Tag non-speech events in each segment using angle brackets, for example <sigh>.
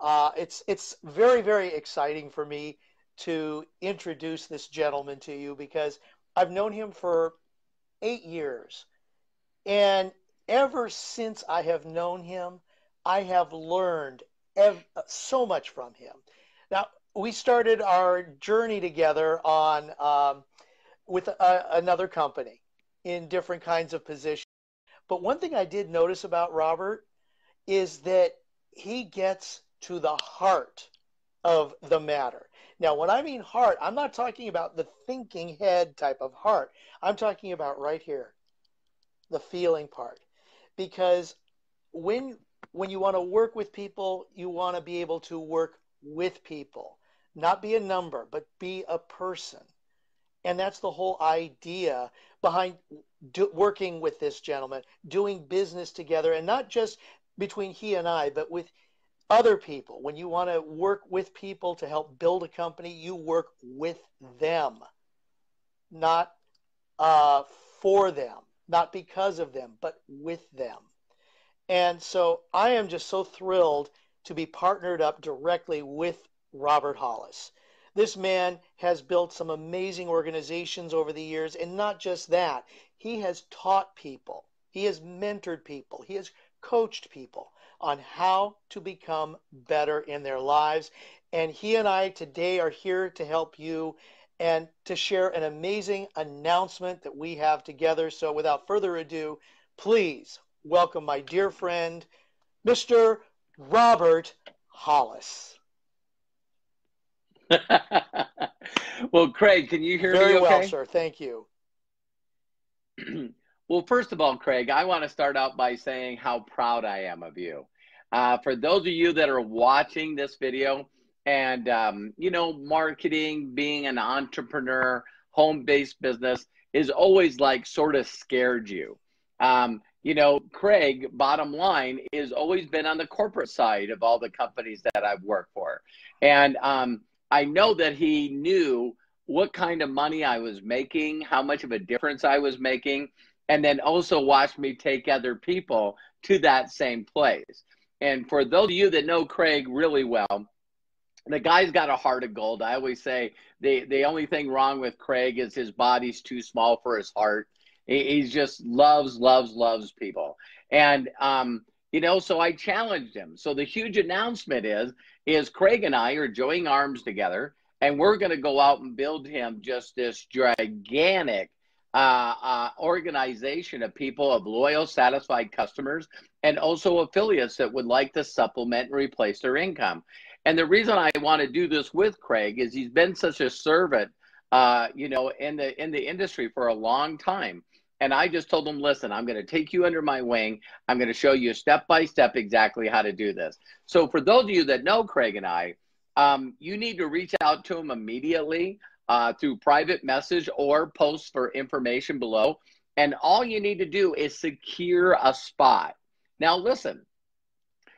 Uh, it's it's very very exciting for me to introduce this gentleman to you because I've known him for eight years, and ever since I have known him, I have learned ev- so much from him. Now we started our journey together on um, with a, another company in different kinds of positions. But one thing I did notice about Robert is that he gets to the heart of the matter. Now, when I mean heart, I'm not talking about the thinking head type of heart. I'm talking about right here, the feeling part. Because when when you want to work with people, you want to be able to work with people, not be a number, but be a person. And that's the whole idea behind do, working with this gentleman, doing business together, and not just between he and I, but with other people. When you want to work with people to help build a company, you work with them, not uh, for them, not because of them, but with them. And so I am just so thrilled to be partnered up directly with Robert Hollis. This man has built some amazing organizations over the years, and not just that, he has taught people, he has mentored people, he has coached people on how to become better in their lives. And he and I today are here to help you and to share an amazing announcement that we have together. So without further ado, please welcome my dear friend, Mr. Robert Hollis. <laughs> well, Craig, can you hear Very me okay? well, sir. Thank you. <clears throat> Well, first of all, Craig, I want to start out by saying how proud I am of you. Uh, for those of you that are watching this video, and um, you know, marketing, being an entrepreneur, home-based business is always like sort of scared you. Um, you know, Craig, bottom line, is always been on the corporate side of all the companies that I've worked for, and um, I know that he knew what kind of money I was making, how much of a difference I was making, and then also watch me take other people to that same place. And for those of you that know Craig really well, the guy's got a heart of gold. I always say the the only thing wrong with Craig is his body's too small for his heart. He, he just loves, loves, loves people. And um, you know, so I challenged him. So the huge announcement is is Craig and I are joining arms together, and we're going to go out and build him just this gigantic uh, uh, organization of people of loyal, satisfied customers, and also affiliates that would like to supplement and replace their income. And the reason I want to do this with Craig is he's been such a servant, uh, you know, in the in the industry for a long time. And I just told him, listen, I'm going to take you under my wing. I'm going to show you step by step exactly how to do this. So for those of you that know Craig and I, um, you need to reach out to him immediately uh, through private message or post for information below. And all you need to do is secure a spot. Now, listen,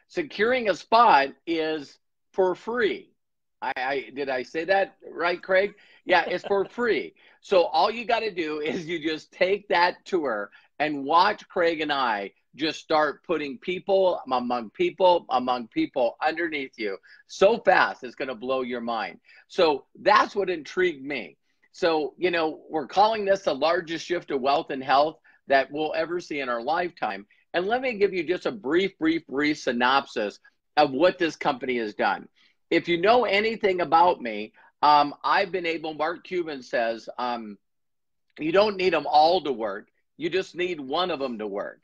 securing a spot is for free. I, I did I say that right, Craig? Yeah, it's for <laughs> free. So all you got to do is you just take that tour and watch Craig and I just start putting people among people among people underneath you. So fast it's going to blow your mind. So that's what intrigued me. So you know we're calling this the largest shift of wealth and health that we'll ever see in our lifetime. And let me give you just a brief brief brief synopsis of what this company has done. If you know anything about me um, i've been able mark cuban says um, you don't need them all to work. You just need one of them to work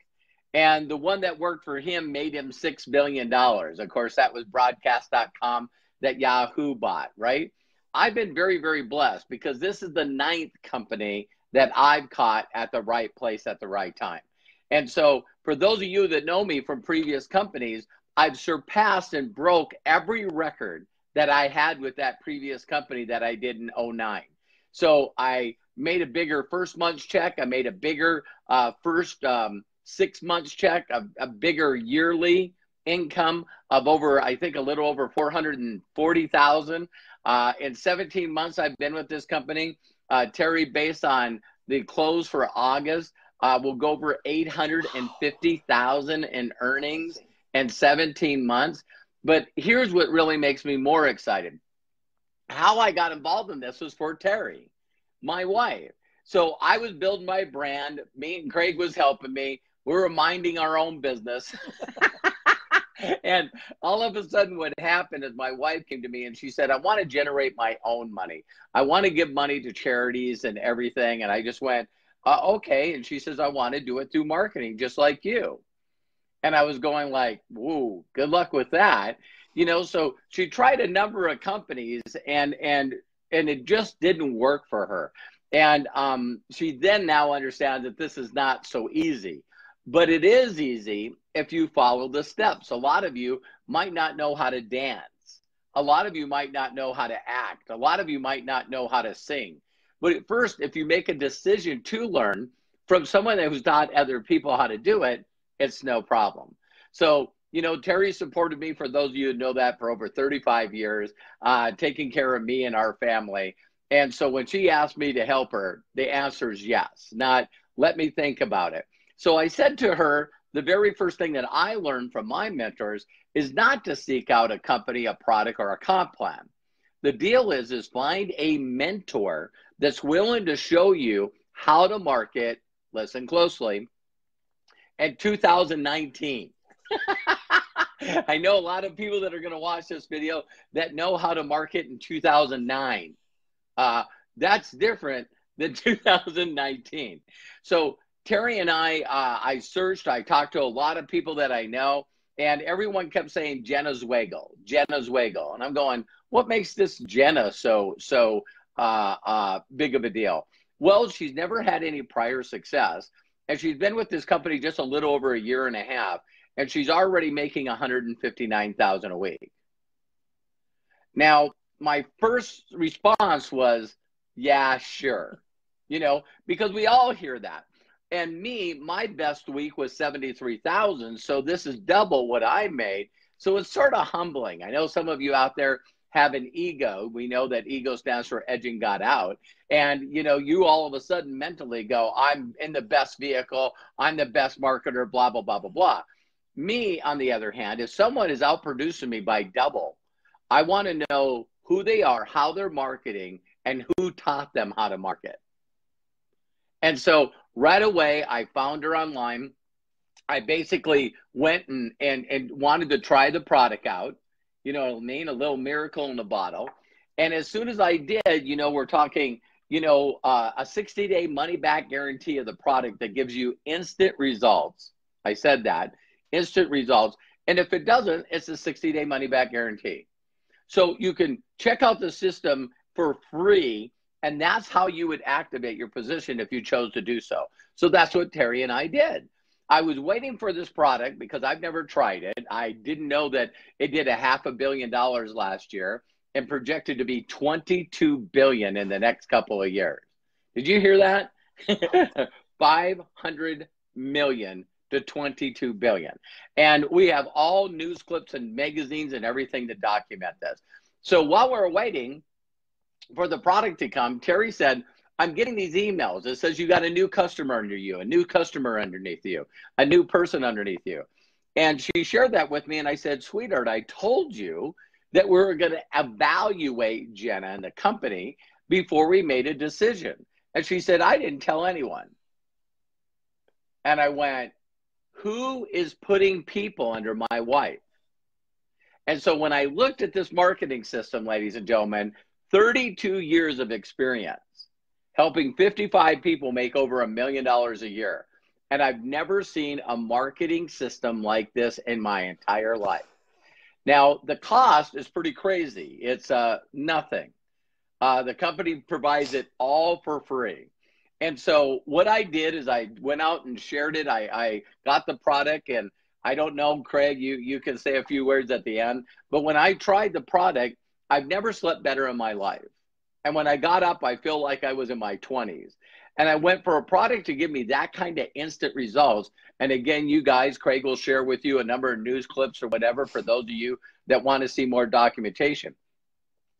and the one that worked for him made him $6 billion. Of course, that was broadcast.com that Yahoo bought, right? I've been very, very blessed because this is the ninth company that I've caught at the right place at the right time. And so, for those of you that know me from previous companies, I've surpassed and broke every record that I had with that previous company that I did in 09. So, I made a bigger first month's check. I made a bigger uh, first um, six months check, a, a bigger yearly income of over, I think, a little over 440,000. Uh, in 17 months, I've been with this company. Uh, Terry, based on the close for August, uh, will go over 850,000 in earnings in 17 months. But here's what really makes me more excited. How I got involved in this was for Terry, my wife. So I was building my brand. Me and Craig was helping me. We were minding our own business. <laughs> and all of a sudden, what happened is my wife came to me and she said, I want to generate my own money. I want to give money to charities and everything. And I just went, uh, okay. And she says, I want to do it through marketing, just like you. And I was going like, whoa, good luck with that. You know, so she tried a number of companies and, and, and it just didn't work for her. And um, she then now understands that this is not so easy, but it is easy if you follow the steps. A lot of you might not know how to dance. A lot of you might not know how to act. A lot of you might not know how to sing. But at first, if you make a decision to learn from someone who's taught other people how to do it, it's no problem. So, you know, Terry supported me for those of you who know that for over 35 years, uh, taking care of me and our family. And so when she asked me to help her, the answer is yes, not let me think about it. So I said to her, the very first thing that I learned from my mentors is not to seek out a company, a product, or a comp plan. The deal is, is find a mentor that's willing to show you how to market, listen closely, in 2019. <laughs> I know a lot of people that are going to watch this video that know how to market in 2009. Uh, that's different than <laughs> 2019. So Terry and I, uh, I searched, I talked to a lot of people that I know, and everyone kept saying Jenna Zwagil. And I'm going, what makes this Jenna so, so uh, uh, big of a deal? Well, she's never had any prior success, and she's been with this company just a little over a year and a half, and she's already making 159,000 a week. Now, my first response was, yeah, sure. You know, because we all hear that. And me, my best week was 73,000. So this is double what I made. So it's sort of humbling. I know some of you out there have an ego. We know that ego stands for edging God out. And, you know, you all of a sudden mentally go, I'm in the best vehicle. I'm the best marketer, blah, blah, blah, blah, blah. Me, on the other hand, if someone is outproducing me by double, I want to know who they are, how they're marketing, and who taught them how to market. And so right away, I found her online. I basically went and, and, and wanted to try the product out. You know mean? A little miracle in a bottle. And as soon as I did, you know, we're talking, you know, uh, a 60 day money back guarantee of the product that gives you instant results. I said that instant results. And if it doesn't, it's a 60 day money back guarantee. So you can check out the system for free. And that's how you would activate your position if you chose to do so. So that's what Terry and I did. I was waiting for this product because I've never tried it. I didn't know that it did a half a billion dollars last year and projected to be 22 billion in the next couple of years. Did you hear that? <laughs> 500 million to 22 billion. And we have all news clips and magazines and everything to document this. So while we're waiting for the product to come, Terry said, I'm getting these emails. It says you got a new customer under you, a new customer underneath you, a new person underneath you. And she shared that with me. And I said, sweetheart, I told you that we are going to evaluate Jenna and the company before we made a decision. And she said, I didn't tell anyone. And I went, who is putting people under my wife? And so when I looked at this marketing system, ladies and gentlemen, 32 years of experience helping 55 people make over a million dollars a year. And I've never seen a marketing system like this in my entire life. Now, the cost is pretty crazy. It's uh, nothing. Uh, the company provides it all for free. And so what I did is I went out and shared it. I, I got the product and I don't know, Craig, you, you can say a few words at the end. But when I tried the product, I've never slept better in my life. And when I got up, I feel like I was in my 20s. And I went for a product to give me that kind of instant results. And again, you guys, Craig will share with you a number of news clips or whatever for those of you that want to see more documentation.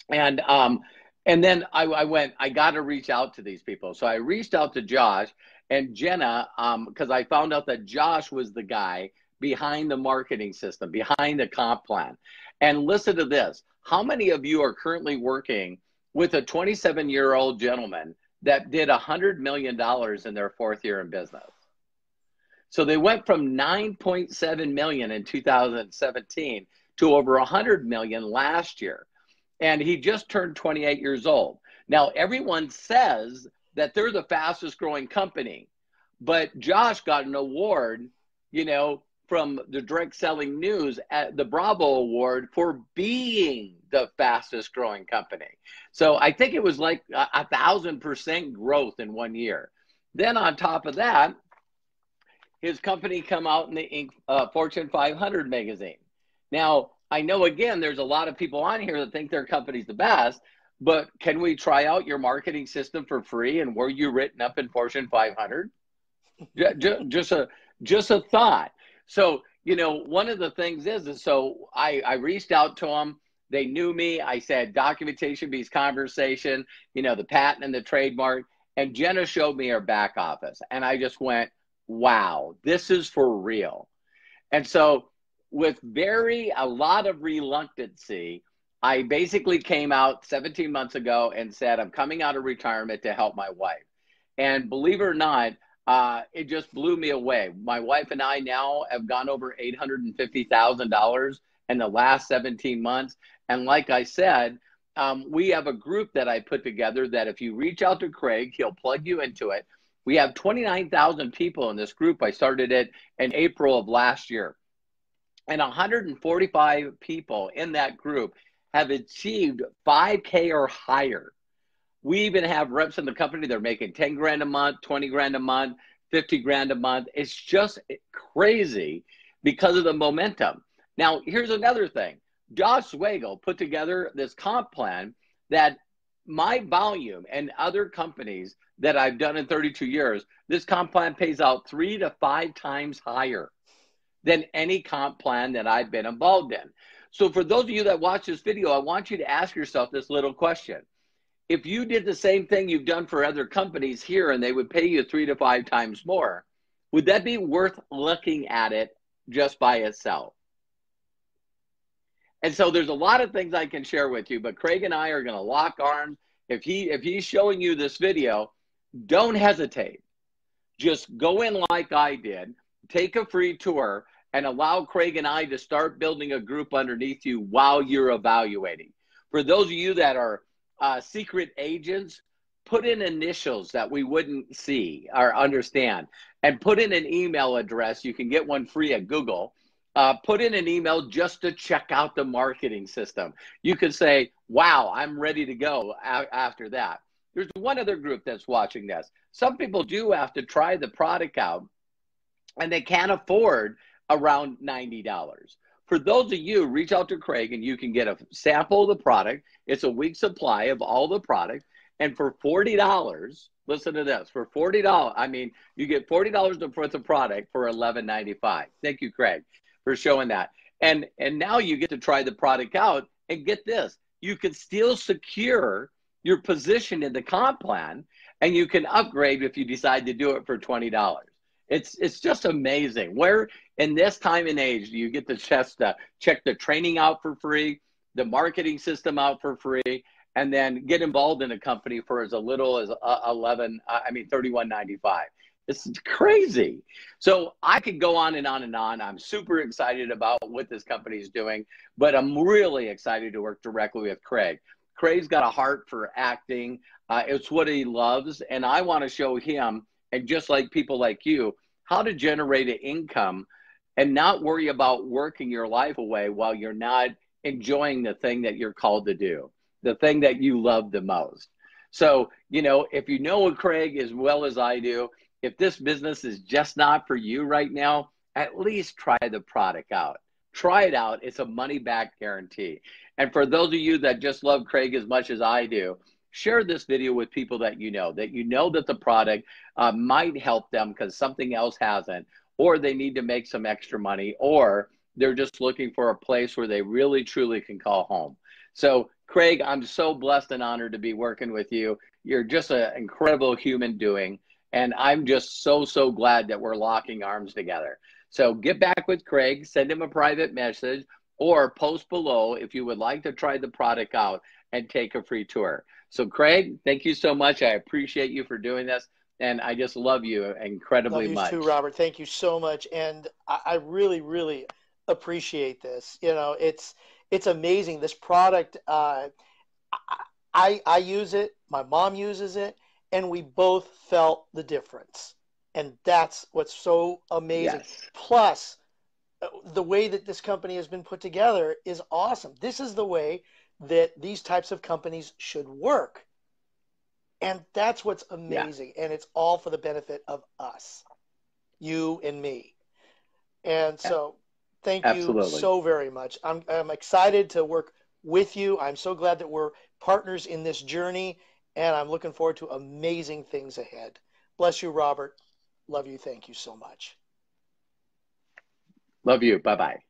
And um, and then I, I went, I got to reach out to these people. So I reached out to Josh and Jenna because um, I found out that Josh was the guy behind the marketing system, behind the comp plan. And listen to this. How many of you are currently working with a 27 year old gentleman that did $100 million in their fourth year in business? So they went from 9.7 million in 2017 to over 100 million last year. And he just turned 28 years old. Now, everyone says that they're the fastest growing company, but Josh got an award, you know, from the direct selling news at the Bravo Award for being the fastest growing company. So I think it was like a, thousand percent growth in one year. Then on top of that, his company come out in the uh, Fortune 500 magazine. Now I know again, there's a lot of people on here that think their company's the best, but can we try out your marketing system for free? And were you written up in Fortune 500? just a just a thought. So you know, one of the things is, is so I, I reached out to them. They knew me. I said documentation beats conversation. You know, the patent and the trademark. And Jenna showed me her back office, and I just went, "Wow, this is for real." And so, with very a lot of reluctancy, I basically came out 17 months ago and said, I'm coming out of retirement to help my wife. And believe it or not, uh, it just blew me away. My wife and I now have gone over $850,000 in the last 17 months. And like I said, um, we have a group that I put together that if you reach out to Craig, he'll plug you into it. We have 29,000 people in this group. I started it in April of last year. And 145 people in that group have achieved 5K or higher. We even have reps in the company that are making 10 grand a month, 20 grand a month, 50 grand a month. It's just crazy because of the momentum. Now, here's another thing Josh Zwagil put together this comp plan that my volume and other companies that I've done in 32 years, this comp plan pays out three to five times higher than any comp plan that I've been involved in. So for those of you that watch this video, I want you to ask yourself this little question. If you did the same thing you've done for other companies here and they would pay you three to five times more, would that be worth looking at it just by itself? And so there's a lot of things I can share with you, but Craig and I are going to lock arms. If he if he's showing you this video, don't hesitate. Just go in like I did, take a free tour, and allow Craig and I to start building a group underneath you while you're evaluating. For those of you that are uh, secret agents, put in initials that we wouldn't see or understand and put in an email address. You can get one free at Google. Uh, put in an email just to check out the marketing system. You could say, wow, I'm ready to go after that. There's one other group that's watching this. Some people do have to try the product out and they can't afford around $90. For those of you, reach out to Craig and you can get a sample of the product. It's a week supply of all the product. And for $40, listen to this for $40, I mean, you get $40 worth of product for $11.95. Thank you, Craig, for showing that. And, and now you get to try the product out and get this. You can still secure your position in the comp plan and you can upgrade if you decide to do it for $20. It's it's just amazing. Where in this time and age you get the chance to check the training out for free, the marketing system out for free, and then get involved in a company for as little as uh, eleven? Uh, I mean, thirty one ninety five. It's crazy. So I could go on and on and on. I'm super excited about what this company is doing, but I'm really excited to work directly with Craig. Craig's got a heart for acting. Uh, it's what he loves, and I want to show him and just like people like you, how to generate an income and not worry about working your life away while you're not enjoying the thing that you're called to do, the thing that you love the most. So, you know, if you know a Craig as well as I do, if this business is just not for you right now, at least try the product out. Try it out. It's a money back guarantee. And for those of you that just love Craig as much as I do, share this video with people that you know, that you know that the product uh, might help them because something else hasn't, or they need to make some extra money, or they're just looking for a place where they really truly can call home. So, Craig, I'm so blessed and honored to be working with you. You're just an incredible human doing. And I'm just so, so glad that we're locking arms together. So get back with Craig, send him a private message, or post below if you would like to try the product out and take a free tour. So, Craig, thank you so much. I appreciate you for doing this. And I just love you incredibly love you much. too, Robert. Thank you so much. And I, I really, really appreciate this. You know, it's it's amazing. This product, uh, I I use it. My mom uses it, and we both felt the difference. And that's what's so amazing. Yes. Plus, uh, the way that this company has been put together is awesome. This is the way that these types of companies should work. And that's what's amazing. Yeah. And it's all for the benefit of us, you and me. And so thank Absolutely. you so very much. I'm, I'm excited to work with you. I'm so glad that we're partners in this journey. And I'm looking forward to amazing things ahead. Bless you, Robert. Love you. Thank you so much. Love you. Bye bye.